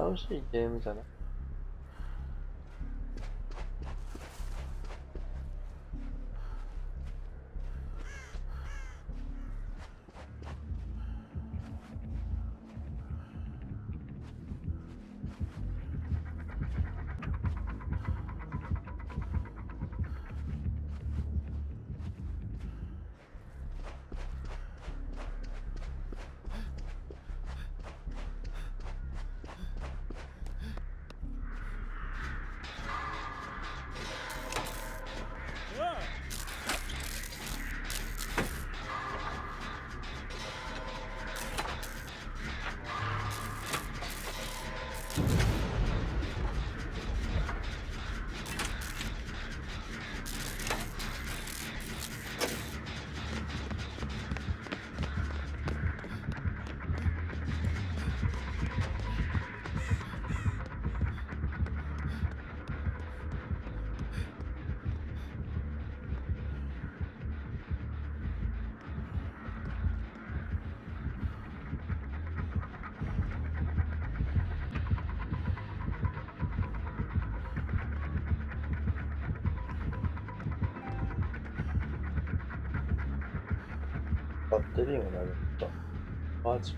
楽しいゲームじゃない？バッテリーがなくなった。マジ？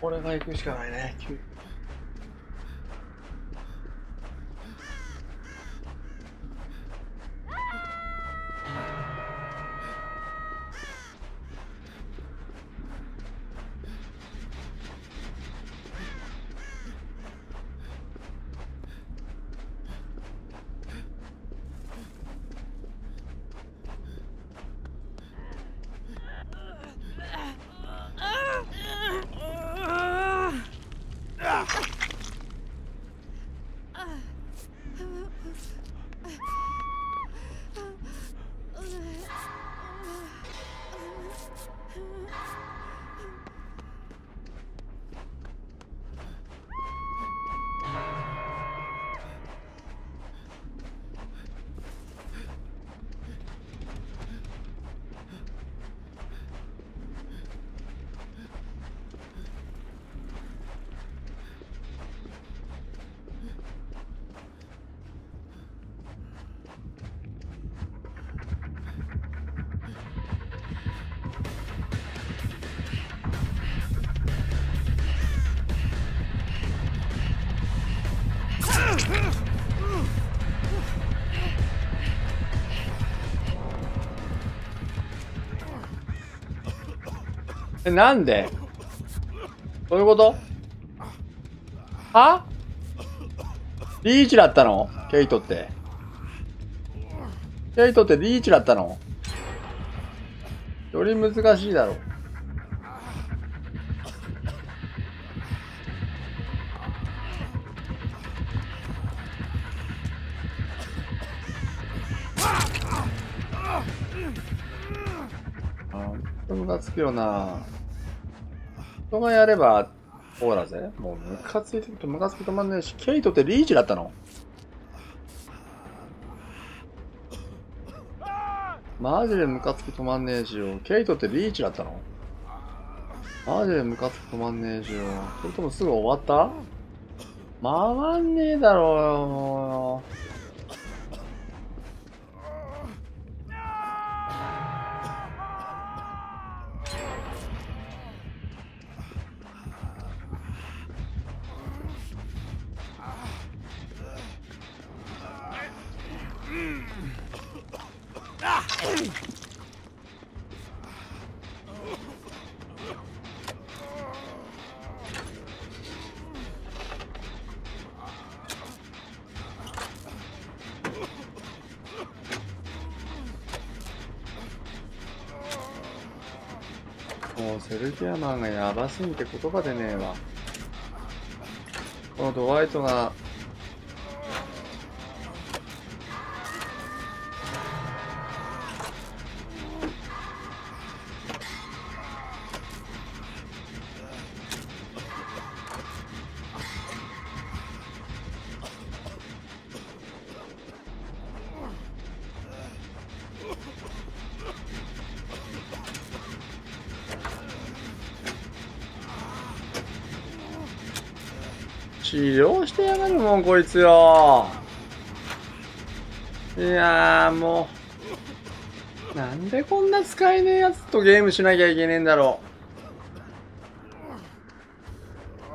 これが行くしかないね。Oh! え、なんで？どういうこと？は？リーチだったの？ケイトって。ケイトってリーチだったの？より難しいだろう。カつくよな。人がやれば、こうだぜ。もうムカついてるとムカつく止まんねえし、ケイトってリーチだったのマジでムカつき止まんねえしよ。ケイトってリーチだったのマジでムカつき止まんねえしよ。それともすぐ終わった？回んねえだろうよ、もう。もうセルギアマンがやばすぎて言葉出ねえわ。このドワイトが、治療してやがるもん、こいつよ。いや、もう。なんでこんな使えねえやつとゲームしなきゃいけねえんだろ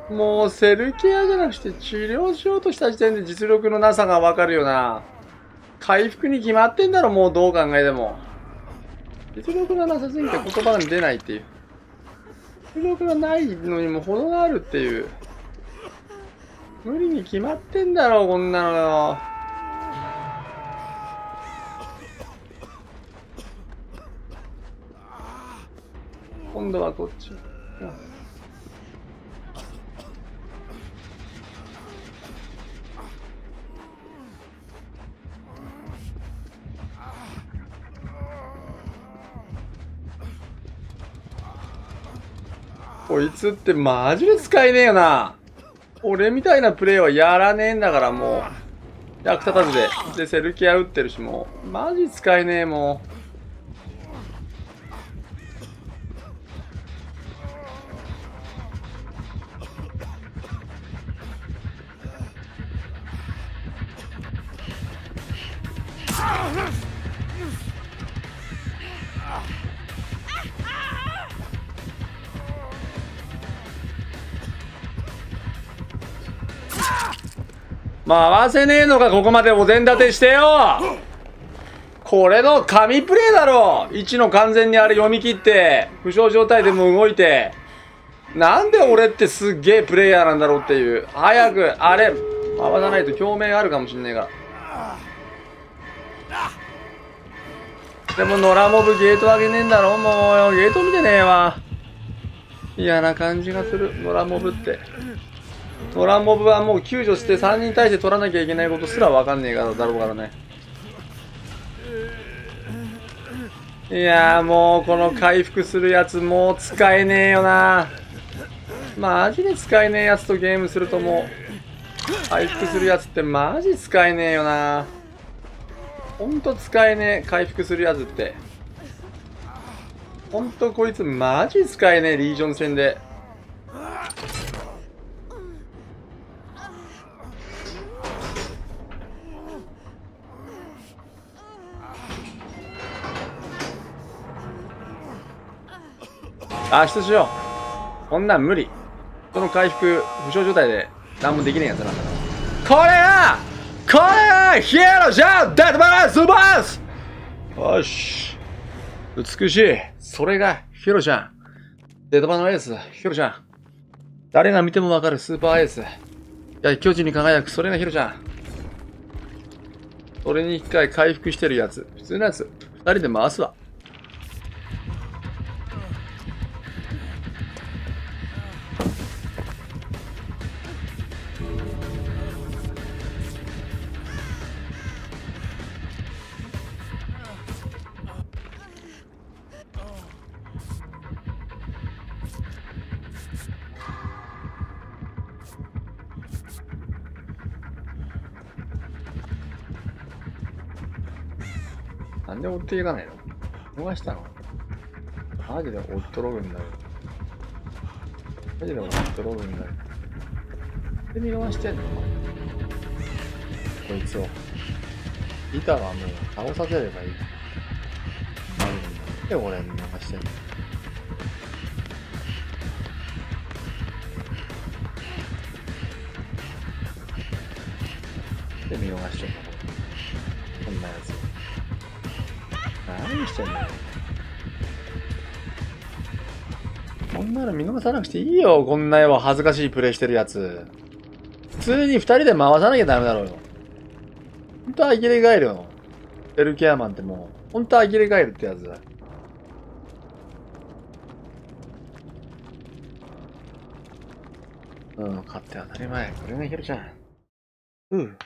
う。もうセルケアじゃなくて治療しようとした時点で実力のなさがわかるよな。回復に決まってんだろ、もうどう考えても。実力がなさすぎて言葉が出ないっていう。実力がないのにも程があるっていう。無理に決まってんだろ、こんなのよ。今度はこっち。こいつってマジで使えねえよな。俺みたいなプレイはやらねえんだからもう。役立たずで。で、セルキア打ってるしもう。マジ使えねえもう。回せねえのか、ここまでお膳立てしてよこれの神プレイだろ !1 の完全にあれ読み切って、負傷状態でも動いて。なんで俺ってすっげえプレイヤーなんだろうっていう。早く、あれ、回さないと共鳴あるかもしんねえから。でも野良モブゲート上げねえんだろもう、ゲート見てねえわ。嫌な感じがする、野良モブって。野良モブはもう救助して3人に対して取らなきゃいけないことすらわかんねえからだろうからね。い。やもうこの回復するやつもう使えねえよな。マジで使えねえやつとゲームするともう回復するやつってマジ使えねえよな。ほんと使えねえ回復するやつって。ほんとこいつマジ使えねえリージョン戦で。脱出しようこんなん無理その回復負傷状態で何もできねえやつなんだからこれがこれがヒーローじゃんデッドバランスバースよし美しいそれがヒローじゃんデートバのエース、ヒロちゃん。誰が見てもわかるスーパーエース。いや、巨人に輝く、それがヒロちゃん。それに一回回復してるやつ。普通のやつ。二人で回すわ。で追っていかないの？逃したの？マジで追っとろぐんだよ。マジで追っとろぐんだよ。で見逃してんの？こいつを。ギターはもう倒させればいい。なんで俺見逃してんの？で見逃してんの？こんなやつ。何してんのよ。こんなの見逃さなくていいよ。こんなよ、恥ずかしいプレイしてるやつ。普通に二人で回さなきゃダメだろうよ。ほんと呆れ返るよ。セルケアマンってもう、ほんと呆れ返るってやつだ。うん、勝って当たり前。これがヒロちゃん。うん。